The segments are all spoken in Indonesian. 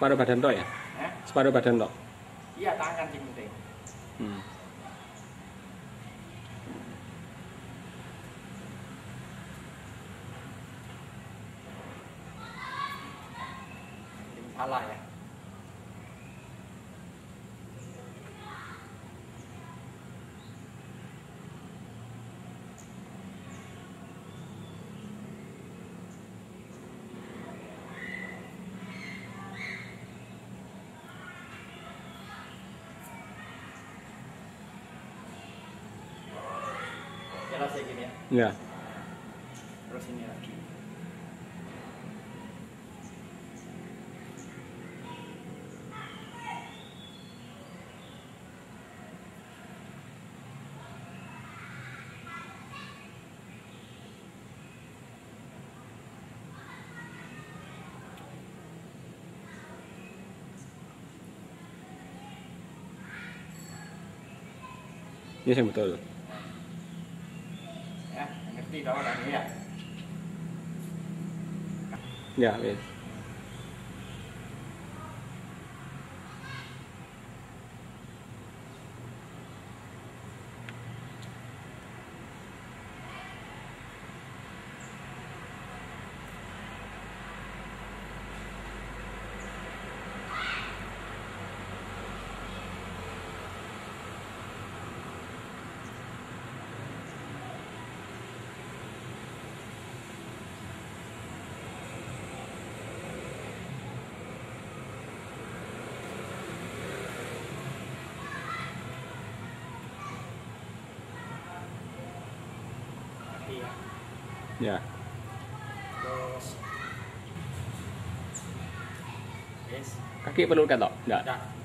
Separuh badan tok ya? Hah? Separuh badan tok. Iya tangan sing penting. Ya. Yeah. Aquí. Todo. đi đó là nghĩa à? dạ yeah, Ya. Terus. Yes. Kaki perlu ketok? Enggak. Udah.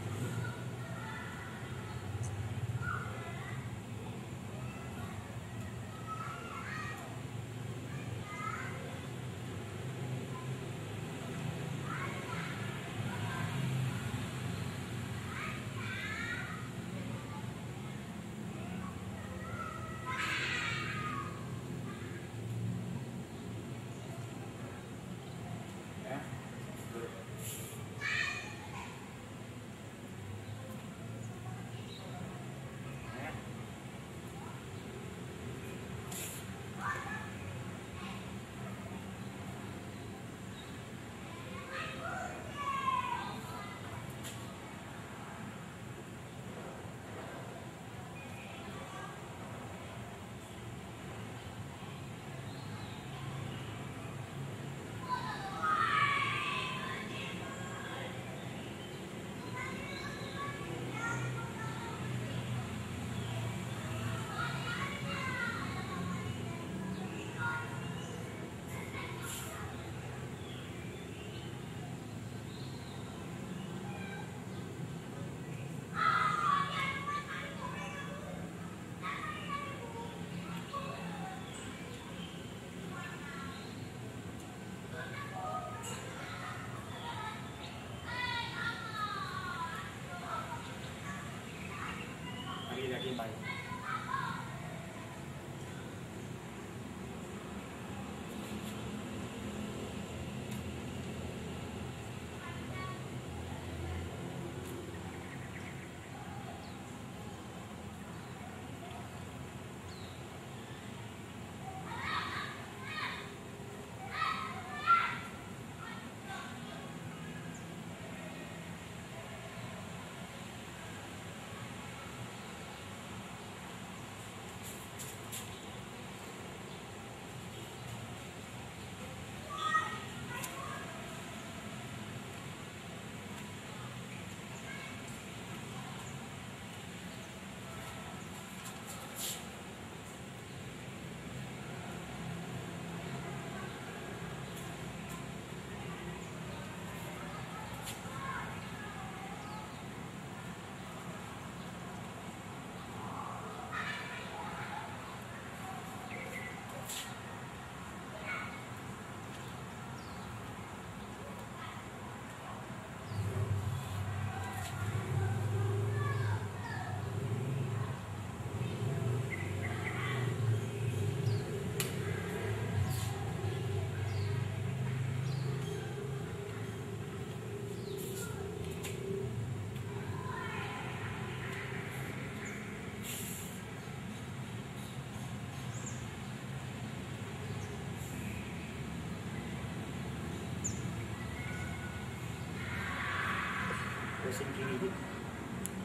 Kiri itu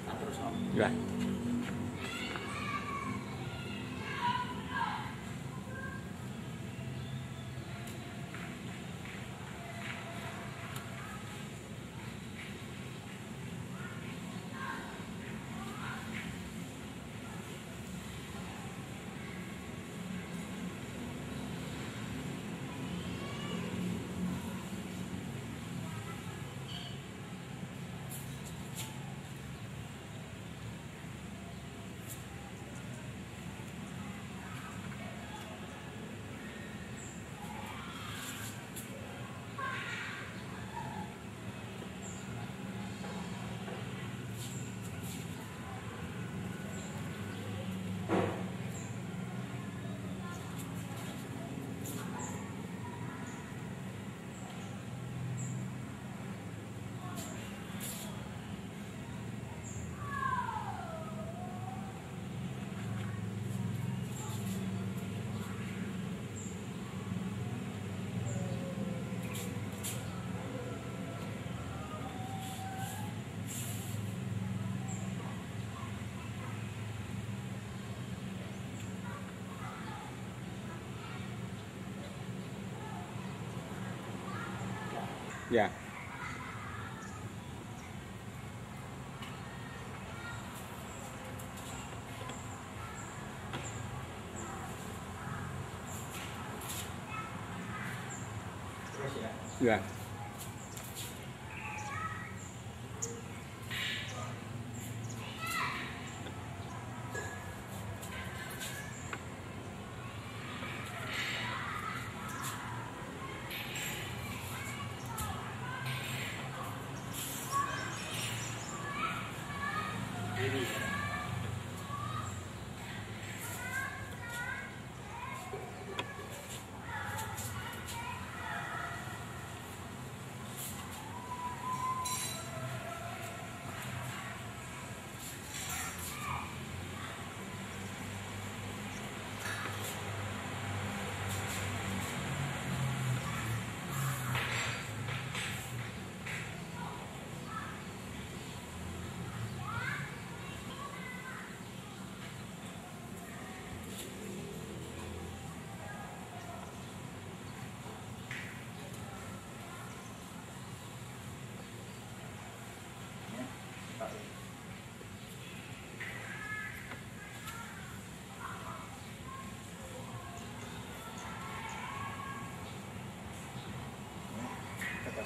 tak terus no ya dạ yeah.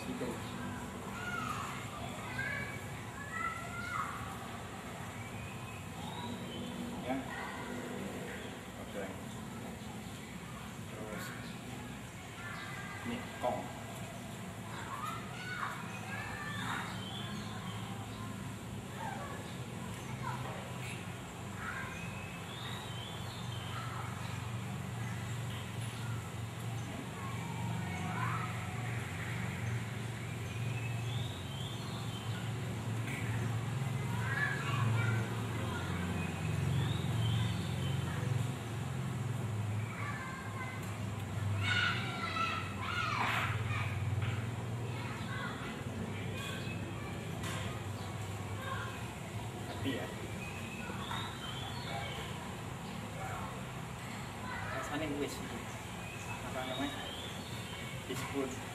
because против.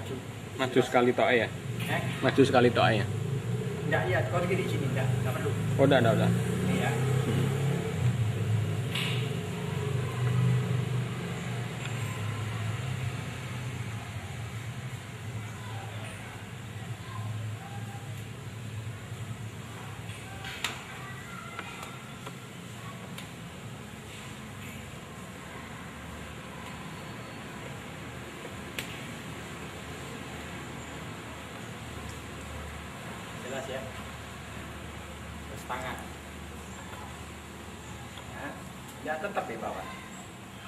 Maju. Maju sekali tok ya. Eh? Maju sekali tok ya. Enggak, iya, kau di sini enggak, enggak perlu. Oh, udah, udah, udah. Tangan. Ya, ya tetap di bawah.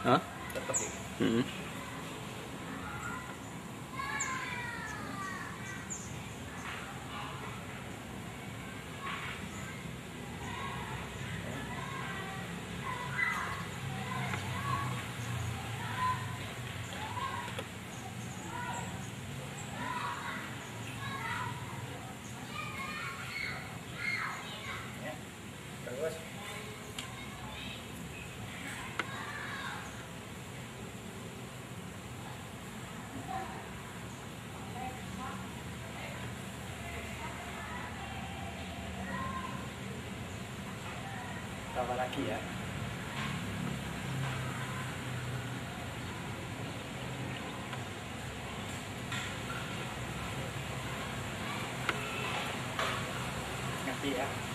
Hah? Tetap di. Mm-mm. Ya. Terus tambah lagi ya. Ngerti ya?